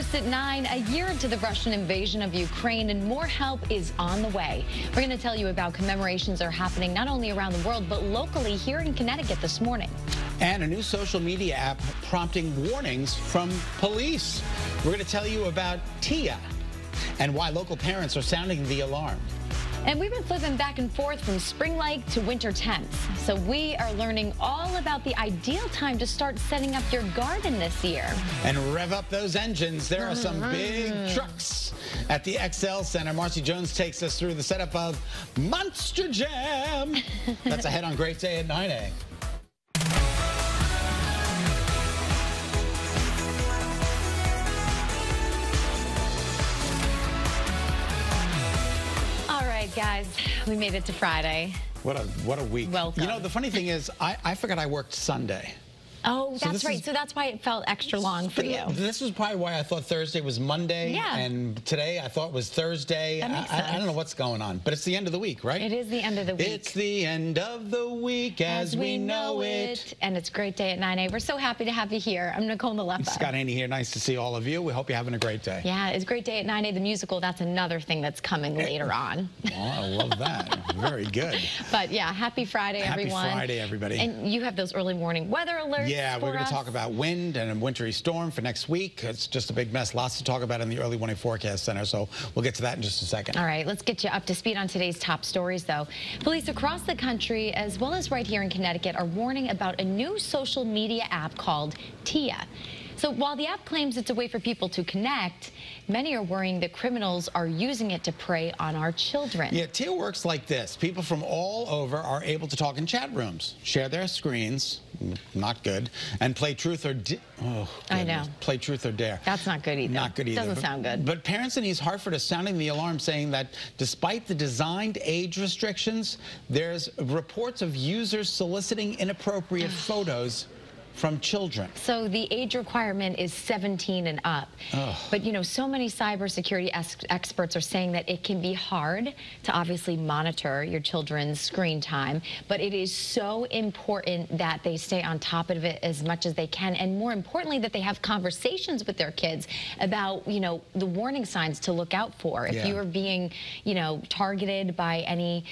First at 9, a year into the Russian invasion of Ukraine, and more help is on the way. We're going to tell you about commemorations are happening not only around the world, but locally here in Connecticut this morning. And a new social media app prompting warnings from police. We're going to tell you about TIA and why local parents are sounding the alarm. And we've been flipping back and forth from spring like to winter temps. So we are learning all about the ideal time to start setting up your garden this year. And rev up those engines. There are some big mm-hmm. trucks at the XL Center. Marcy Jones takes us through the setup of Monster Jam. That's ahead on Great Day at 9A. guys. We made it to Friday. What a what a week. Welcome. You know, the funny thing is, I, I forgot I worked Sunday. Oh, so that's right. Is, so that's why it felt extra long for you. This was probably why I thought Thursday was Monday. Yeah. And today I thought was Thursday. That makes I, sense. I, don't know what's going on, but it's the end of the week, right? It is the end of the week. It's the end of the week as, as we, know, it. it. And it's a great day at 9A. We're so happy to have you here. I'm Nicole Nalepa. Scot Haney here. Nice to see all of you. We hope you're having a great day. Yeah, it's a great day at 9A. The musical, that's another thing that's coming eh. later on. Oh, I love that. Very good. But yeah, happy Friday, happy everyone. Happy Friday, everybody. And you have those early morning weather alerts. Yeah, we're going to talk about wind and a wintry storm for next week. It's just a big mess. Lots to talk about in the early morning forecast center, so we'll get to that in just a second. All right, let's get you up to speed on today's top stories, though. Police across the country, as well as right here in Connecticut, are warning about a new social media app called TIA. So while the app claims it's a way for people to connect, many are worrying that criminals are using it to prey on our children. Yeah, TIA works like this. People from all over are able to talk in chat rooms, share their screens, not good, and play truth or oh, I know. Play truth or dare. That's not good either. Not good either. Doesn't sound good. But parents in East Hartford are sounding the alarm saying that despite the designed age restrictions, there's reports of users soliciting inappropriate photos from children. So the age requirement is 17 and up. Ugh. But, you know, so many cybersecurity experts are saying that it can be hard to obviously monitor your children's screen time, but it is so important that they stay on top of it as much as they can, and more importantly, that they have conversations with their kids about, you know, the warning signs to look out for. If yeah. you are being, you know, targeted by any,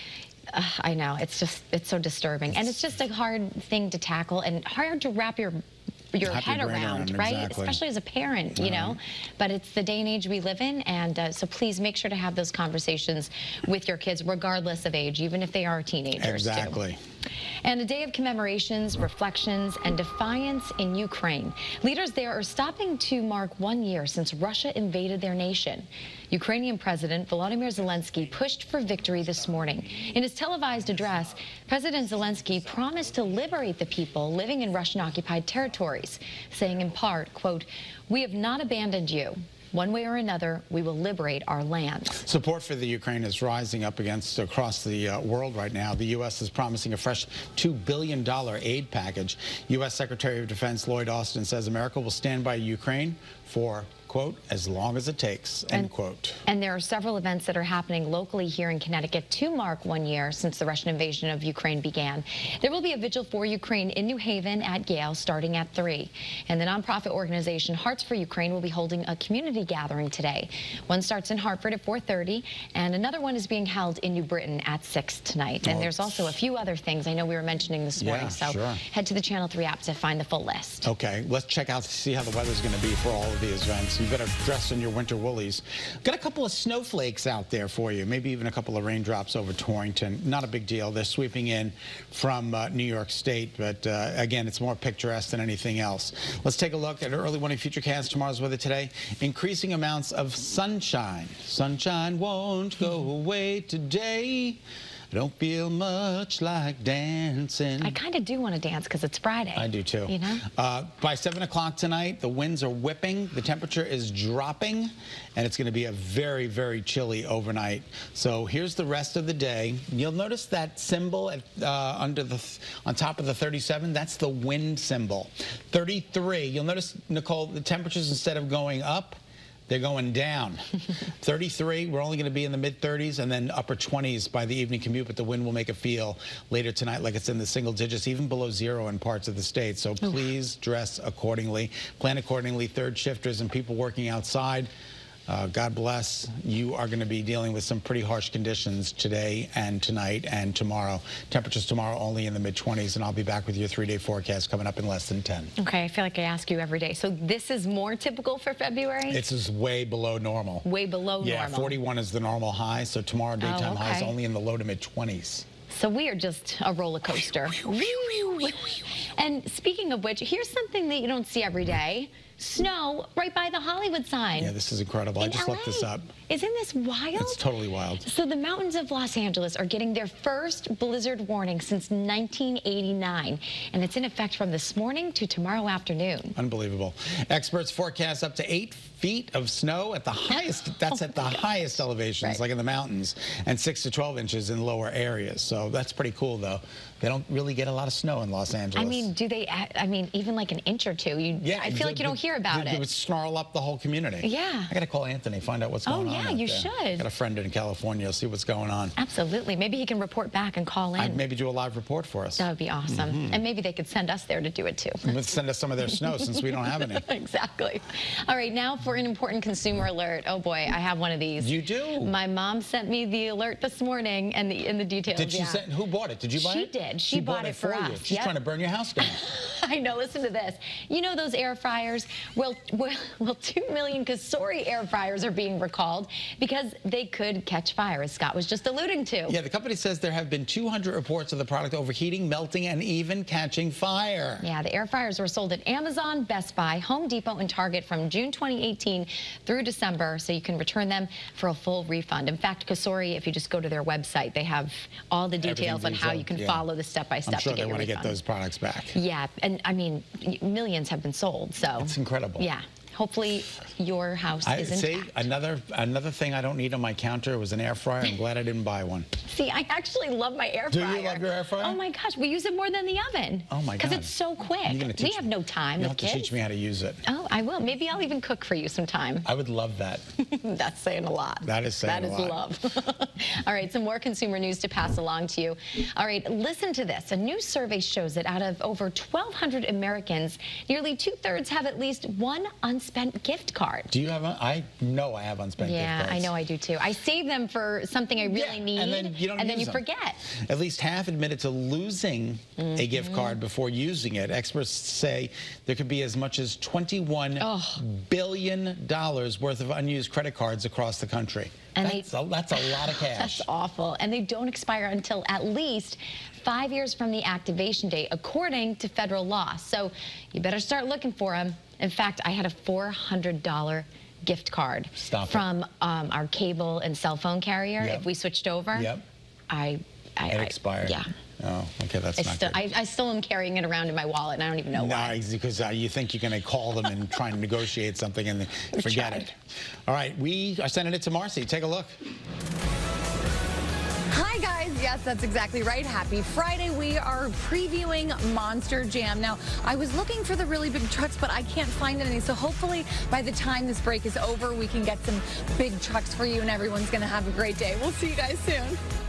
uh, I know it's just it's so disturbing, and it's just a hard thing to tackle and hard to wrap your your Happy head around, right? Exactly. Especially as a parent, you know. But it's the day and age we live in, and uh, so please make sure to have those conversations with your kids, regardless of age, even if they are teenagers. Exactly. Too. And a day of commemorations, reflections, and defiance in Ukraine. Leaders there are stopping to mark one year since Russia invaded their nation. Ukrainian President Volodymyr Zelensky pushed for victory this morning. In his televised address, President Zelensky promised to liberate the people living in Russian-occupied territories, saying in part, quote, we have not abandoned you. One way or another, we will liberate our land. Support for the Ukraine is rising up against across the uh, world right now. The U.S. is promising a fresh $2 billion aid package. U.S. Secretary of Defense Lloyd Austin says America will stand by Ukraine for quote, as long as it takes, end and, quote. And there are several events that are happening locally here in Connecticut to mark one year since the Russian invasion of Ukraine began. There will be a vigil for Ukraine in New Haven at Yale starting at 3. And the nonprofit organization Hearts for Ukraine will be holding a community gathering today. One starts in Hartford at 4.30, and another one is being held in New Britain at 6 tonight. And there's also a few other things I know we were mentioning this morning. Yeah, so sure. head to the Channel 3 app to find the full list. Okay, let's check out to see how the weather's going to be for all of these events you better dress in your winter woolies. Got a couple of snowflakes out there for you, maybe even a couple of raindrops over Torrington. Not a big deal. They're sweeping in from uh, New York State, but uh, again, it's more picturesque than anything else. Let's take a look at early morning futurecast tomorrow's weather today. Increasing amounts of sunshine. Sunshine won't go away today. I don't feel much like dancing. I kind of do want to dance because it's Friday. I do too. You know? Uh, by 7 o'clock tonight, the winds are whipping, the temperature is dropping, and it's going to be a very, very chilly overnight. So here's the rest of the day. You'll notice that symbol at, uh, under the on top of the 37, that's the wind symbol. 33, you'll notice, Nicole, the temperatures instead of going up, They're going down. 33, we're only going to be in the mid 30s and then upper 20s by the evening commute, but the wind will make it feel later tonight like it's in the single digits, even below zero in parts of the state. So please dress accordingly, plan accordingly. Third shifters and people working outside. Uh, God bless. You are going to be dealing with some pretty harsh conditions today and tonight and tomorrow. Temperatures tomorrow only in the mid 20s, and I'll be back with your three day forecast coming up in less than 10. Okay, I feel like I ask you every day. So this is more typical for February? It's is way below normal. Way below normal. yeah, 41 is the normal high, so tomorrow daytime okay. high is only in the low to mid 20s. So we are just a roller coaster. and speaking of which, here's something that you don't see every day. Snow right by the Hollywood sign. Yeah, this is incredible. In I just LA. looked this up. Isn't this wild? It's totally wild. So the mountains of Los Angeles are getting their first blizzard warning since 1989, and it's in effect from this morning to tomorrow afternoon. Unbelievable. Experts forecast up to eight feet of snow at the highest, that's at the oh highest elevations, Right. like in the mountains, and six to 12 inches in lower areas. So that's pretty cool, though. They don't really get a lot of snow in Los Angeles. I mean, do they? I mean, even like an inch or two. You, yeah, I feel like you don't hear about it. It it. would snarl up the whole community. Yeah. I got to call Anthony, find out what's Oh, going on. Oh, yeah, you there. should. Got a friend in California, see what's going on. Absolutely. Maybe he can report back and call in. I'd maybe do a live report for us. that would be awesome. Mm-hmm. And maybe they could send us there to do it too. Send us some of their snow since we don't have any. exactly. All right, now for an important consumer alert. Oh boy, I have one of these. You do? My mom sent me the alert this morning and the in the details. Did she yeah. send, who bought it? Did you buy it? She it? did. She bought it for you. us. She's Yep. trying to burn your house down. I know. Listen to this. You know those air fryers? Well, well, well, two million Cosori air fryers are being recalled because they could catch fire, as Scot was just alluding to. yeah, the company says there have been 200 reports of the product overheating, melting, and even catching fire. Yeah, the air fryers were sold at Amazon, Best Buy, Home Depot, and Target from June 2018 through December, so you can return them for a full refund. In fact, Cosori, if you just go to their website, they have all the details on how you can yeah. follow the step-by-step I'm sure to they get your want to get those products back. Yeah, and I mean, millions have been sold, so. It's incredible. Yeah. Hopefully your house I is see intact. another another thing I don't need on my counter was an air fryer. I'm glad I didn't buy one. See, I actually love my air Do you fryer. love your air fryer? Oh my gosh, we use it more than the oven. Oh my gosh. Because it's so quick. We have no time You'll have to teach me how to use it. Oh, I will. Maybe I'll even cook for you sometime. I would love that. That's saying a lot. That is saying That a is lot. love. All right, some more consumer news to pass along to you. All right, listen to this. A new survey shows that out of over 1,200 Americans, nearly two-thirds have at least one unspent gift card. Do you have? A, I know I have unspent gift Yeah. I know I do too. I save them for something I really Yeah, need, and then you don't and then you forget. At least half admitted to losing a Mm-hmm. gift card before using it. Experts say there could be as much as twenty-one billion dollars worth of unused credit cards across the country. And they- a, that's a lot of cash. That's awful. And they don't expire until at least five years from the activation date, according to federal law. So you better start looking for them. In fact, I had a $400 gift card Stop from um, our cable and cell phone carrier. Yep. If we switched over, Yep. I, I, It I- expired. yeah. Oh, okay, that's I not still, good. I, I still am carrying it around in my wallet, and I don't even know why. No, because uh, you think you're going to call them and try and negotiate something and forget tried. it. All right, we are sending it to Marcy. Take a look. Guys, yes, that's exactly right. Happy Friday. We are previewing Monster Jam. Now, I was looking for the really big trucks, but I can't find any. So hopefully by the time this break is over, we can get some big trucks for you and everyone's gonna have a great day. We'll see you guys soon.